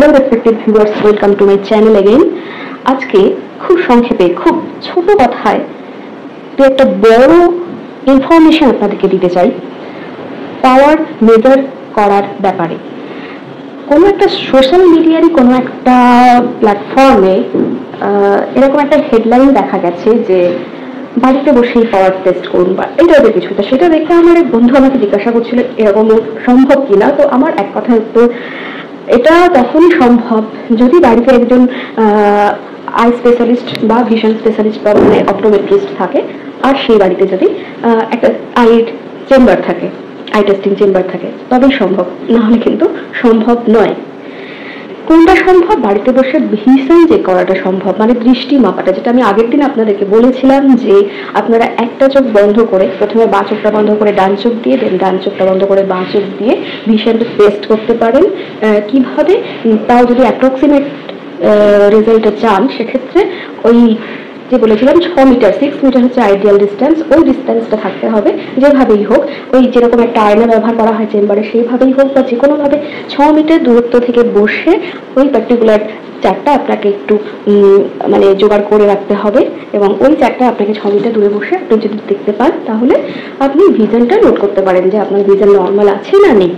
Hello respected viewers welcome to my channel again আজকে খুব সংক্ষেপে, খুব ছোট কথায় দু একটা বড় ইনফরমেশন আপনাদেরকে দিতে চাই। পাওয়ার মেজার করার ব্যাপারে। কোনো একটা সোশ্যাল মিডিয়ারই কোনো একটা প্ল্যাটফর্মে এরকম একটা হেডলাইন দেখা গেছে যে বাড়িতে বসেই পাওয়ার টেস্ট করুন বা এই টাইপের কিছু। তা সেটা দেখে আমার এক বন্ধু আমাকে জিজ্ঞাসা করছিল, এরকম সম্ভব কিনা তো আমার এক কথায় উত্তর এটা তখনই সম্ভব যদি বাড়িতে একজন আই স্পেশালিস্ট বা ভিশন স্পেশালিস্ট বা মানে অপটোমেট্রিস্ট থাকে, আর সেই বাড়িতে যদি একটা আই চেম্বার থাকে আই টেস্টিং চেম্বার থাকে, তবেই সম্ভব। না হলে কিন্তু সম্ভব নয়। কোনটা সম্ভব? বাড়িতে বসে ভীষণ যে করাটা সম্ভব। মানে দৃষ্টি মাপাটা, যেটা আমি আগের দিন আপনাদেরকে বলেছিলাম যে আপনারা একটা চোখ বন্ধ করে, প্রথমে বাঁ চোখটা বন্ধ করে ডান চোখ দিয়ে দেন ডান চোখটা বন্ধ করে বাঁ চোখ দিয়ে ভিশনটা টেস্ট করতে পারেন। কীভাবে? তাও যদি অ্যাপ্রক্সিমেট রেজাল্টটা চান, সেক্ষেত্রে ওই যে বলেছিলাম, ছ মিটার সিক্স মিটার হচ্ছে আইডিয়াল ডিস্টেন্স ওই ডিস্টেন্সটা থাকতে হবে, যেভাবেই হোক, ওই যেরকম একটা আয়না ব্যবহার করা হয় চেম্বারে, সেইভাবেই হোক বা যে কোনোভাবে ছ মিটার দূরত্ব থেকে বসে ওই পার্টিকুলার চারটা আপনাকে একটু মানে জোগাড় করে রাখতে হবে এবং ওই চারটা আপনাকে ছ মিটার দূরে বসে আপনি যদি দেখতে পান, তাহলে আপনি ভিজনটা নোট করতে পারেন যে আপনার ভিজন নর্মাল আছে না নেই।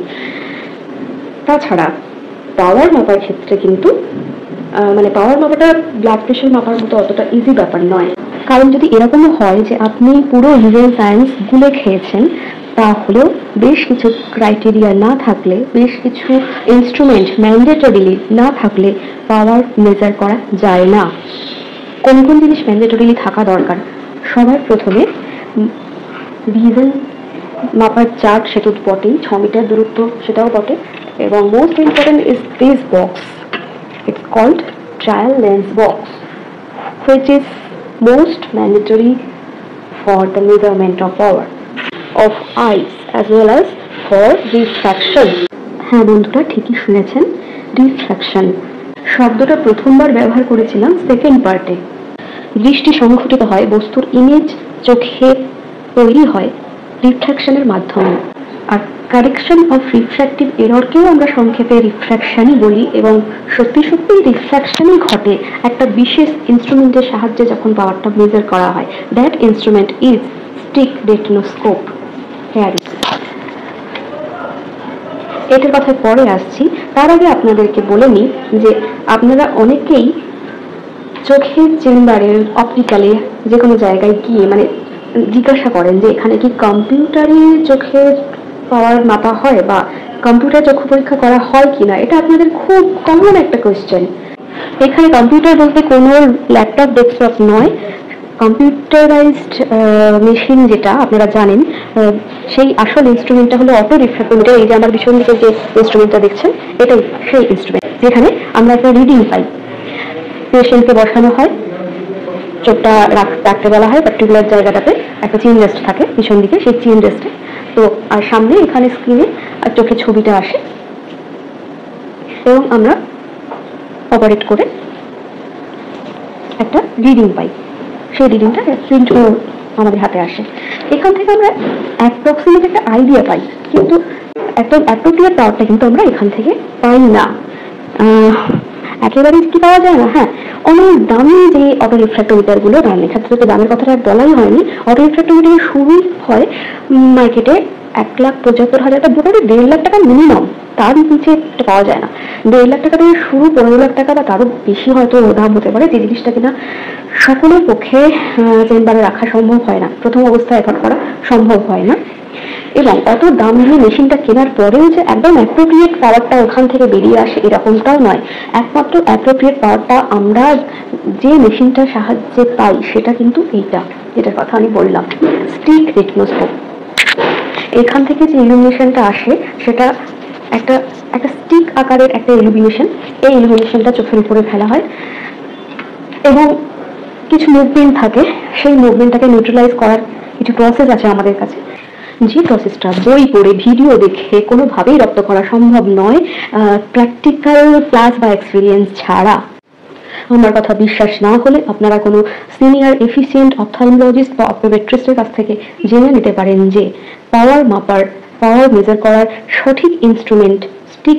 তাছাড়া পাওয়ার মাপার ক্ষেত্রে কিন্তু মানে পাওয়ার মাপাটা ব্লাড প্রেশার মাপার মতো অতটা ইজি ব্যাপার নয়। কারণ যদি এরকমও হয় যে আপনি পুরো লিগাল সায়েন্স গুলে খেয়েছেন, তাহলেও বেশ কিছু ক্রাইটেরিয়া না থাকলে, বেশ কিছু ইনস্ট্রুমেন্ট ম্যান্ডেটরিলি না থাকলে পাওয়ার মেজার করা যায় না। কোন কোন জিনিস ম্যান্ডেটরিলি থাকা দরকার? সবার প্রথমে রিজন মাপার চার্ট সেটা বটেই, ছ মিটার দূরত্ব সেটাও বটে। এবং most important is this box called trial lens box which is most mandatory for the measurement of power of eyes as well as for refraction. হ্যাঁ বন্ধুরা, ঠিকই শুনেছেন রিফ্র্যাকশন শব্দটা প্রথমবার ব্যবহার করেছিলাম সেকেন্ড পার্টে দৃষ্টি সংঘটিত হয়, বস্তুর ইমেজ চোখে তৈরি হয় রিফ্র্যাকশনের মাধ্যমে। আর কারেকশন অফ রিফ্র্যাক্টিভ এররকেও আমরা সংক্ষেপে রিফ্র্যাকশনই বলি এবং সত্যি সত্যি রিফ্র্যাকশনই ঘটে একটা বিশেষ ইনস্ট্রুমেন্টের সাহায্যে যখন পাওয়ারটা মেজার করা হয়। That instrument is stick retinoscope here এটার কথায় পরে আসছি। তার আগে আপনাদেরকে বলে নিই যে আপনারা অনেকেই চোখের চেম্বারে অপটিক্যালে যে কোনো জায়গায় গিয়ে মানে জিজ্ঞাসা করেন যে এখানে কি কম্পিউটারে চোখের পাওয়ার মাপা হয় বা কম্পিউটার চক্ষু পরীক্ষা করা হয় কিনা, এটা আপনাদের খুব কমন একটা কোয়েশ্চেন এখানে কম্পিউটার বলতে কোনো ল্যাপটপ ডেস্কটপ নয়। কম্পিউটারাইজড মেশিন যেটা, আপনারা জানেন সেই আসল ইনস্ট্রুমেন্টটা হলো অটো রিফ্রাক্টোমিটার এই যে আমার পিছন দিকে যে ইনস্ট্রুমেন্টটা দেখছেন, এটাই সেই ইনস্ট্রুমেন্ট যেখানে আমরা একটা রিডিং পাই পেশেন্টকে বসানো হয়, চোখটা রাখ- রাখতে বলা হয় পার্টিকুলার জায়গাটাতে, একটা চিন রেস্ট থাকে, পিছন দিকে, সেই চিন রেস্টে তো, আর সামনে এখানে স্ক্রিনে আর চোখে ছবিটা আসে। এবং আমরা অপারেট করে একটা রিডিং পাই। সেই রিডিংটা প্রিন্ট আমাদের হাতে আসে। এখান থেকে আমরা অ্যাপ্রক্সিমেট একটা আইডিয়া পাই। কিন্তু একদম অ্যাপ্রোপ্রিয়েট পাওয়ারটা কিন্তু আমরা এখান থেকে পাই না। একেবারে কি পাওয়া যায় না? হ্যাঁ অনেক দামি যে অটো রিফ্র্যাক্টোমিটারগুলো এক্ষেত্রে তো দামের কথাটা আর বলাই হয়নি। অটো রিফ্র্যাক্টোমিটার শুরু হয় মার্কেটে এক লাখ পঁচাত্তর হাজার টাকা মোটামুটি দেড় লাখ টাকা মিনিমাম তার নিচে পাওয়া যায় না। দেড় লাখ টাকা থেকে শুরু পনেরো লাখ টাকা বা তারও বেশি হয়তো দাম হতে পারে। যে জিনিসটা কিনা সকলের পক্ষে চেম্বারে রাখা সম্ভব হয় না। প্রথম অবস্থায় এখন করা সম্ভব হয় না। এবং অত দাম দিয়ে মেশিনটা কেনার পরেও যে একদম অ্যাপ্রোপ্রিয়েট পাওয়ারটা ওখান থেকে বেরিয়ে আসে, এরকমটাও নয়। একমাত্র অ্যাপ্রোপ্রিয়েট পাওয়ারটা আমরা যে মেশিনটার সাহায্যে পাই, সেটা কিন্তু এইটা। যেটার কথা আমি বললাম। স্টিক রেটিনোস্কোপ এখান থেকে যে ইলুমিনেশনটা আসে, সেটা একটা একটা স্টিক আকারের একটা ইলুমিনেশন এই ইলুমিনেশনটা চোখের উপরে ফেলা হয়। এবং কিছু মুভমেন্ট থাকে। সেই মুভমেন্টটাকে নিউট্রালাইজ করার কিছু প্রসেস আছে আমাদের কাছে। যে প্রসেসটা বই পড়ে ভিডিও দেখে কোনোভাবেই রপ্ত করা সম্ভব নয় প্র্যাকটিক্যাল ক্লাস বা এক্সপিরিয়েন্স ছাড়া। আমার কথা বিশ্বাস না হলে আপনারা কোনো সিনিয়র এফিসিয়েন্ট অপথালমোলজিস্ট বা অপটোমেট্রিস্টের কাছ থেকে জেনে নিতে পারেন যে পাওয়ার মাপার পাওয়ার মেজার করার সঠিক ইনস্ট্রুমেন্ট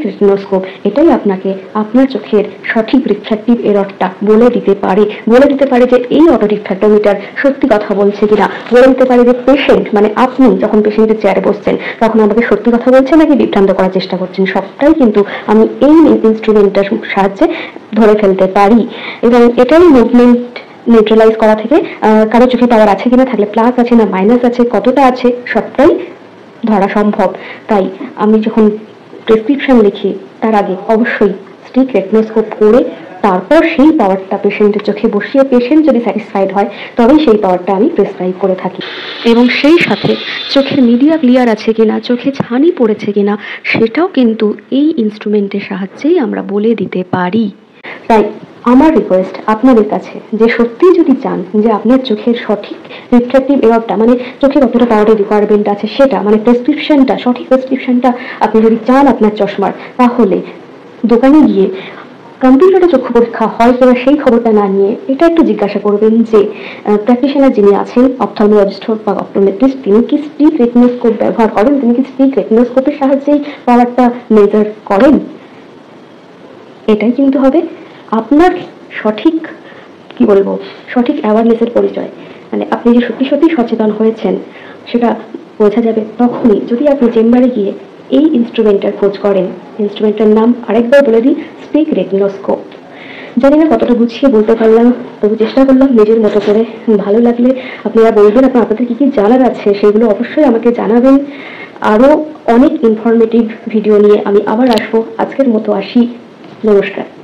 রেটিনোস্কোপ এটাই আপনাকে আপনার চোখের সঠিক রিফ্র্যাক্টিভ এররটা বলে দিতে পারে। বলে দিতে পারে যে এই অটো রিফ্র্যাক্টোমিটার সত্যি কথা বলছে কিনা। বলে দিতে পারে যে পেশেন্ট মানে আপনি যখন পেশেন্টের চেয়ারে বসছেন, তখন আমাকে সত্যি কথা বলছেন নাকি বিভ্রান্ত করার চেষ্টা করছেন? সবটাই কিন্তু আমি এই ইনস্ট্রুমেন্টটার সাহায্যে ধরে ফেলতে পারি। এবং এটাই মুভমেন্ট নিউট্রালাইজ করা থেকে কারও চোখে পাওয়ার আছে কিনা, থাকলে প্লাস আছে না মাইনাস আছে, কতটা আছে, সবটাই ধরা সম্ভব। তাই আমি যখন প্রেসক্রিপশন লিখি তার আগে অবশ্যই স্টিক রেটনোস্কোপ করে তারপর সেই পাওয়ারটা পেশেন্টের চোখে বসিয়ে পেশেন্ট যদি স্যাটিসফাইড হয়, তবেই সেই পাওয়ারটা আমি প্রেসক্রাইব করে থাকি। এবং সেই সাথে চোখের মিডিয়া ক্লিয়ার আছে কিনা, চোখে ছানি পড়েছে কিনা, সেটাও কিন্তু এই ইনস্ট্রুমেন্টের সাহায্যেই আমরা বলে দিতে পারি। তাই আমার রিকোয়েস্ট আপনাদের কাছে, যে সত্যি যদি চান যে আপনার চোখের সঠিক রিফ্লেক্টিভ এররটা মানে চোখে কতটা পাওয়ারের রিকোয়ারমেন্ট আছে সেটা মানে প্রেসক্রিপশনটা সঠিক প্রেসক্রিপশনটা আপনি যদি চান আপনার চশমার, তাহলে দোকানে গিয়ে কম্পিউটারে চক্ষু পরীক্ষা হয় কিনা সেই খবরটা না নিয়ে এটা একটু জিজ্ঞাসা করবেন যে প্র্যাকটিশনার যিনি আছেন অপথলমোলজিস্ট বা অপটোমেট্রিস্ট তিনি কি স্টিক রেটিনোস্কোপ ব্যবহার করেন? তিনি কি স্টিক রেটিনোস্কোপের সাহায্যেই পাওয়ারটা মেজার করেন? এটাই কিন্তু হবে। আপনার সঠিক, কি বলব, সঠিক অ্যাওয়ারনেসের পরিচয়। মানে আপনি যে সত্যি সত্যি সচেতন হয়েছেন, সেটা বোঝা যাবে তখনই যদি আপনি চেম্বারে গিয়ে এই ইনস্ট্রুমেন্টটার খোঁজ করেন। ইনস্ট্রুমেন্টের নাম আরেকবার বলে দিই স্পিক রেটিনোস্কোপ জানি না কতটা গুছিয়ে বলতে পারলাম, তবু চেষ্টা করলাম নিজের মতো করে। ভালো লাগলে আপনারা বলবেন, আপনার আপনাদের কী কী জানার আছে সেগুলো অবশ্যই আমাকে জানাবেন। আরও অনেক ইনফরমেটিভ ভিডিও নিয়ে আমি আবার আসব। আজকের মতো আসি। নমস্কার।